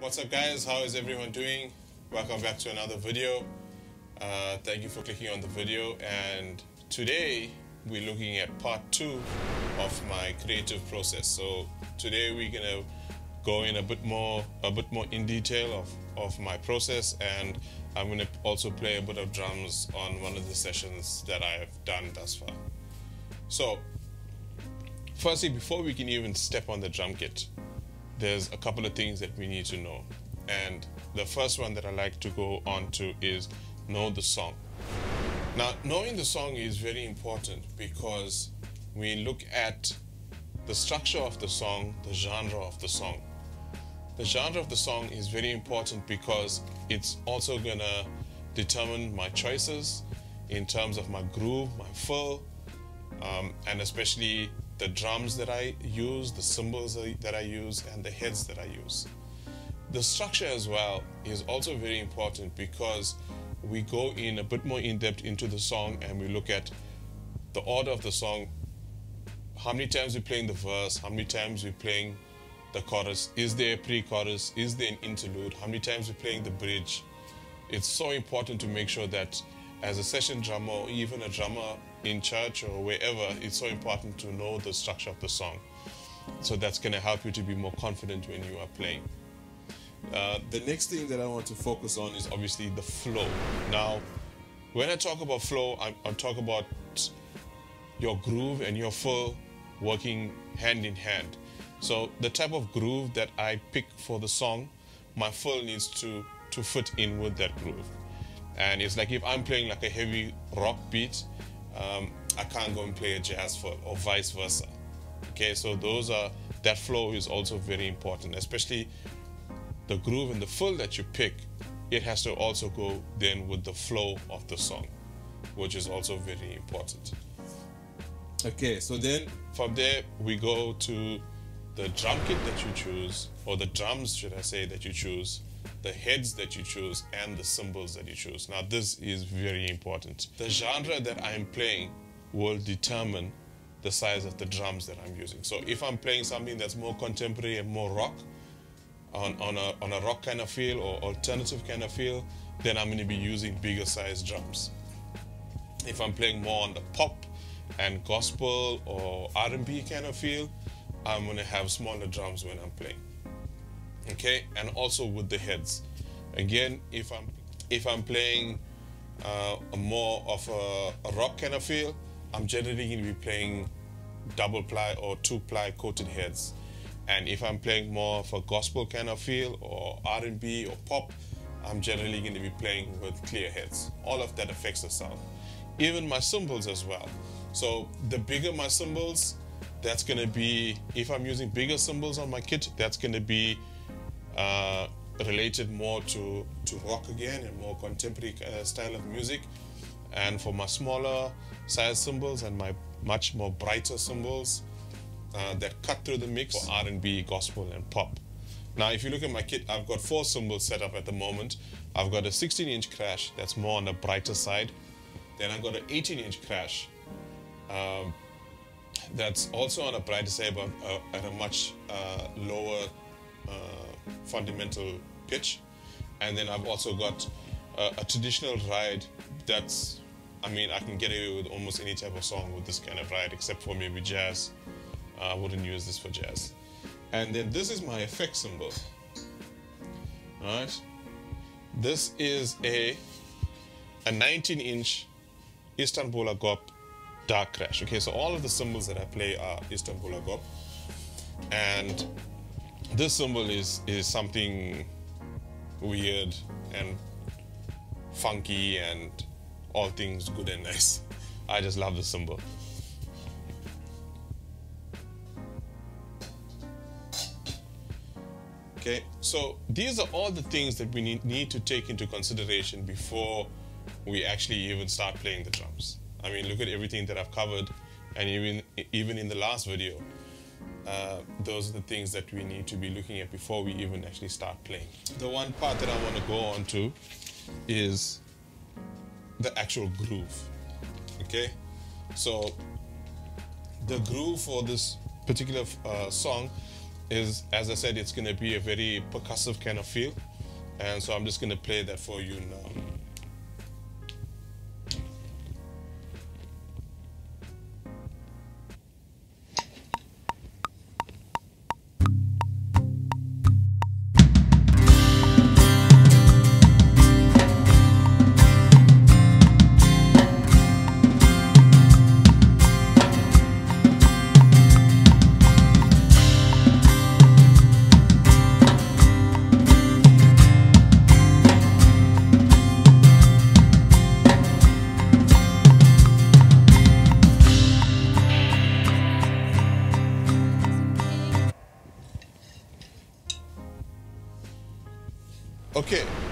What's up guys, how is everyone doing? Welcome back to another video. Uh, thank you for clicking on the video and today we're looking at part two of my creative process. So today we're gonna go in a bit more a bit more in detail of, of my process and I'm gonna also play a bit of drums on one of the sessions that I've done thus far. So firstly before we can even step on the drum kit, there's a couple of things that we need to know. And the first one that I like to go on to is know the song. Now, knowing the song is very important because we look at the structure of the song, the genre of the song. The genre of the song is very important because it's also gonna determine my choices in terms of my groove, my fill, um, and especially the drums that I use, the cymbals that I use, and the heads that I use. The structure as well is also very important because we go in a bit more in depth into the song and we look at the order of the song, how many times we're playing the verse, how many times we're playing the chorus, is there a pre-chorus, is there an interlude, how many times we're playing the bridge. It's so important to make sure that as a session drummer or even a drummer in church or wherever, it's so important to know the structure of the song. So that's going to help you to be more confident when you are playing. Uh, the next thing that I want to focus on is obviously the flow. Now, when I talk about flow, I'm, I'm talking about your groove and your fill working hand in hand. So the type of groove that I pick for the song, my fill needs to, to fit in with that groove. And it's like if I'm playing like a heavy rock beat, um, I can't go and play a jazz fill or vice versa. Okay, so those are that flow is also very important, especially the groove and the fill that you pick. It has to also go then with the flow of the song, which is also very important. Okay, so then from there we go to the drum kit that you choose, or the drums, should I say, that you choose, the heads that you choose, and the cymbals that you choose. Now, this is very important. The genre that I'm playing will determine the size of the drums that I'm using. So, if I'm playing something that's more contemporary and more rock, on, on, a, on a rock kind of feel or alternative kind of feel, then I'm going to be using bigger size drums. If I'm playing more on the pop and gospel or R&B kind of feel, I'm going to have smaller drums when I'm playing. Okay, and also with the heads. Again, if I'm if I'm playing uh, more of a, a rock kind of feel, I'm generally going to be playing double ply or two ply coated heads. And if I'm playing more of a gospel kind of feel or R&B or pop, I'm generally going to be playing with clear heads. All of that affects the sound. Even my cymbals as well. So the bigger my cymbals, that's going to be, if I'm using bigger cymbals on my kit, that's going to be uh, related more to, to rock again and more contemporary uh, style of music. And for my smaller size cymbals and my much more brighter cymbals uh, that cut through the mix for R&B, gospel, and pop. Now, if you look at my kit, I've got four cymbals set up at the moment. I've got a 16-inch crash that's more on the brighter side. Then I've got an 18-inch crash um, that's also on a brighter side, but uh, at a much uh, lower uh, fundamental pitch. And then I've also got a traditional ride that's, I mean, I can get away with almost any type of song with this kind of ride, except for maybe jazz. Uh, I wouldn't use this for jazz. And then this is my effect cymbal. All right. This is a a 19 inch Istanbul Agop dark crash. Okay, so all of the cymbals that I play are Istanbul Agop. And this cymbal is is something weird and funky and all things good and nice. I just love the cymbal. Okay, so these are all the things that we need, need to take into consideration before we actually even start playing the drums. I mean, look at everything that I've covered, and even even in the last video, uh, those are the things that we need to be looking at before we even actually start playing. The one part that I want to go on to is the actual groove. Okay, so the groove for this particular uh, song, is, as I said, it's going to be a very percussive kind of feel. And so I'm just going to play that for you now.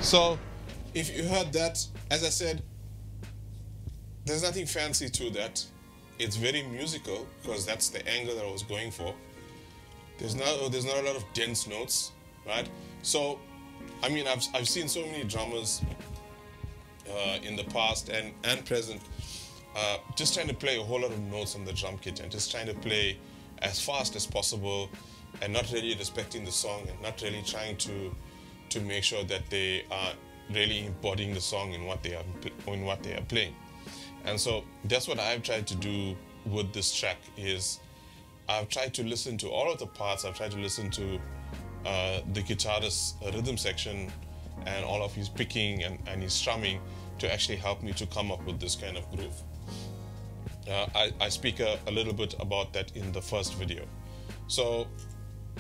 So if you heard that, as I said, there's nothing fancy to that. It's very musical because that's the angle that I was going for. There's not there's not a lot of dense notes, right? So, I mean, I've I've seen so many drummers uh, in the past and and present uh, just trying to play a whole lot of notes on the drum kit and just trying to play as fast as possible and not really respecting the song and not really trying to to make sure that they are really embodying the song in what they are in what they are playing. And so that's what I've tried to do with this track is I've tried to listen to all of the parts. I've tried to listen to uh, the guitarist's rhythm section and all of his picking and, and his strumming to actually help me to come up with this kind of groove. Uh, I, I, speak a, a little bit about that in the first video. So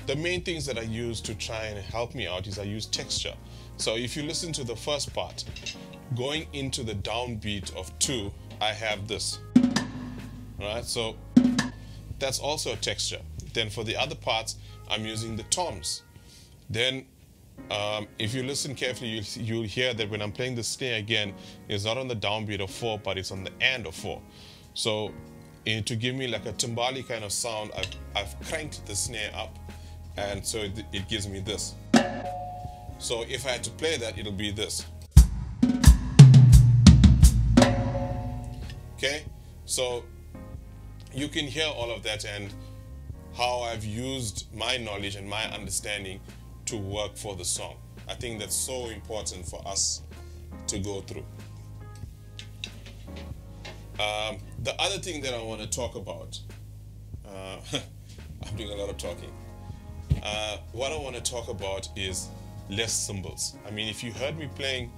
the main things that I use to try and help me out is I use texture. So if you listen to the first part, going into the downbeat of two, I have this. Right, so that's also a texture. Then for the other parts, I'm using the toms. Then um, if you listen carefully, you'll, you'll hear that when I'm playing the snare again, it's not on the downbeat of four, but it's on the end of four. So eh, to give me like a timbali kind of sound, I've, I've cranked the snare up and so it, it gives me this. So if I had to play that, it'll be this. Okay, so you can hear all of that and how I've used my knowledge and my understanding to work for the song. I think that's so important for us to go through. Um, the other thing that I want to talk about, uh, I'm doing a lot of talking. Uh, what I want to talk about is less cymbals. I mean, if you heard me playing,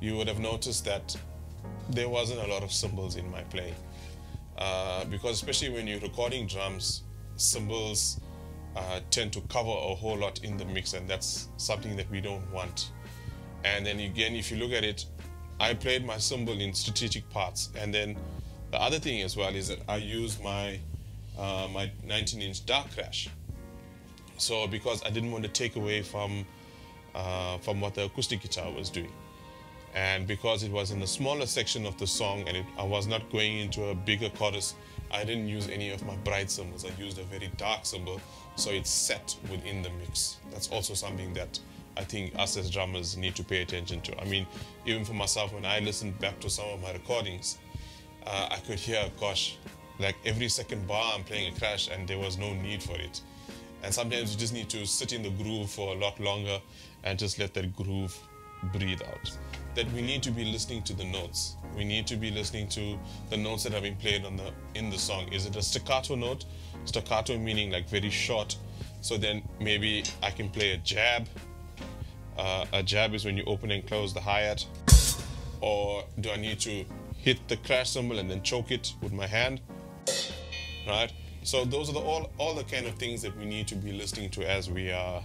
you would have noticed that there wasn't a lot of cymbals in my playing. Uh, because especially when you're recording drums, cymbals uh, tend to cover a whole lot in the mix and that's something that we don't want. And then again, if you look at it, I played my cymbal in strategic parts. And then the other thing as well is that I use my, uh, my 19 inch Darkcrash. So because I didn't want to take away from uh, from what the acoustic guitar was doing. And because it was in a smaller section of the song and it, I was not going into a bigger chorus, I didn't use any of my bright cymbals. I used a very dark cymbal, so it's set within the mix. That's also something that I think us as drummers need to pay attention to. I mean, even for myself, when I listened back to some of my recordings, uh, I could hear, gosh, like every second bar I'm playing a crash and there was no need for it. And sometimes you just need to sit in the groove for a lot longer and just let that groove breathe out. That we need to be listening to the notes. We need to be listening to the notes that have been played on the in the song. Is it a staccato note? Staccato meaning like very short. So then maybe I can play a jab. Uh, a jab is when you open and close the hi-hat. Or do I need to hit the crash cymbal and then choke it with my hand? Right? So those are the, all all the kind of things that we need to be listening to as we are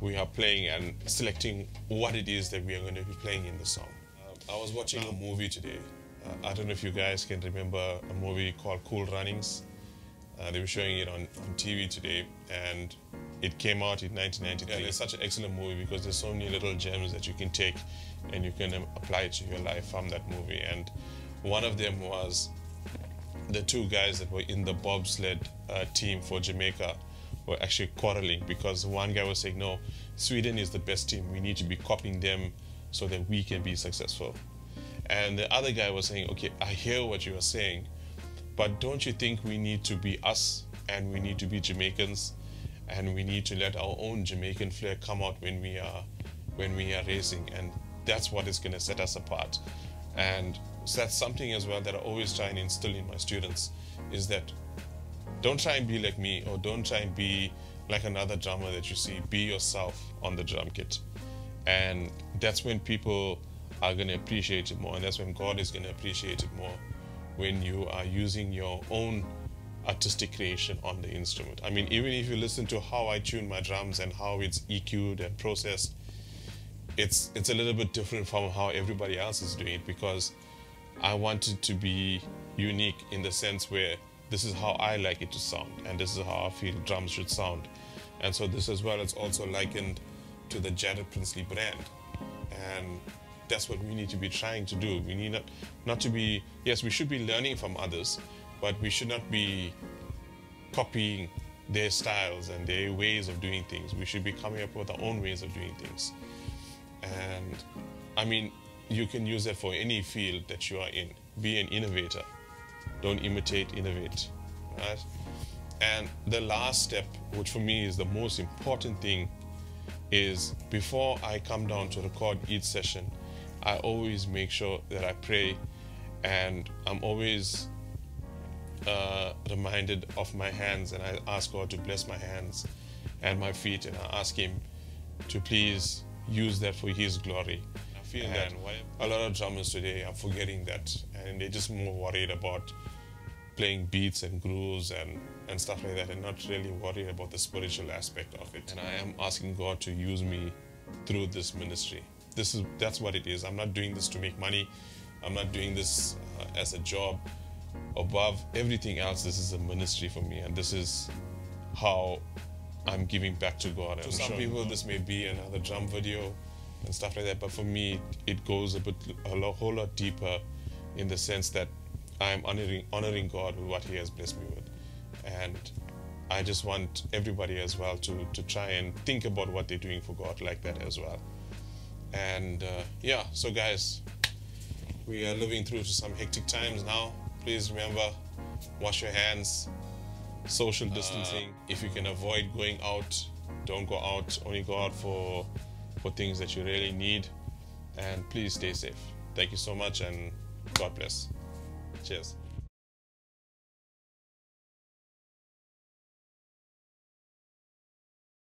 we are playing and selecting what it is that we are going to be playing in the song. Uh, I was watching a movie today. Uh, I don't know if you guys can remember a movie called Cool Runnings. Uh, they were showing it on, on TV today, and it came out in 1993. And it's such an excellent movie because there's so many little gems that you can take and you can um, apply to your life from that movie. And one of them was the two guys that were in the bobsled uh, team for Jamaica were actually quarreling because one guy was saying, no, Sweden is the best team. We need to be copying them so that we can be successful. And the other guy was saying, okay, I hear what you are saying, but don't you think we need to be us and we need to be Jamaicans and we need to let our own Jamaican flair come out when we are when we are racing, and that's what is going to set us apart. And so that's something as well that I always try and instill in my students is that don't try and be like me or don't try and be like another drummer that you see. Be yourself on the drum kit. And that's when people are going to appreciate it more. And that's when God is going to appreciate it more when you are using your own artistic creation on the instrument. I mean, even if you listen to how I tune my drums and how it's EQ'd and processed, it's it's a little bit different from how everybody else is doing it because I want it to be unique in the sense where this is how I like it to sound and this is how I feel drums should sound. And so this as well is also likened to the Jared Princely brand. And that's what we need to be trying to do. We need not, not to be, yes, we should be learning from others, but we should not be copying their styles and their ways of doing things. We should be coming up with our own ways of doing things. And I mean, you can use that for any field that you are in. Be an innovator. Don't imitate, innovate. Right? And the last step, which for me is the most important thing, is before I come down to record each session, I always make sure that I pray and I'm always uh, reminded of my hands and I ask God to bless my hands and my feet and I ask Him to please use that for His glory. Feel and that a lot of drummers today are forgetting that and they're just more worried about playing beats and grooves and, and stuff like that and not really worried about the spiritual aspect of it. And I am asking God to use me through this ministry. This is that's what it is. I'm not doing this to make money. I'm not doing this uh, as a job. Above everything else, this is a ministry for me, and this is how I'm giving back to God. To some people, this may be another drum video and stuff like that, but for me, it goes a bit a whole lot deeper in the sense that I'm honoring honoring God with what He has blessed me with, and I just want everybody as well to to try and think about what they're doing for God like that as well. And uh, yeah, so guys, we are living through some hectic times now. Please remember, wash your hands, social distancing. Uh, if you can avoid going out, don't go out. Only go out for for things that you really need. And please stay safe. Thank you so much, and God bless. Cheers.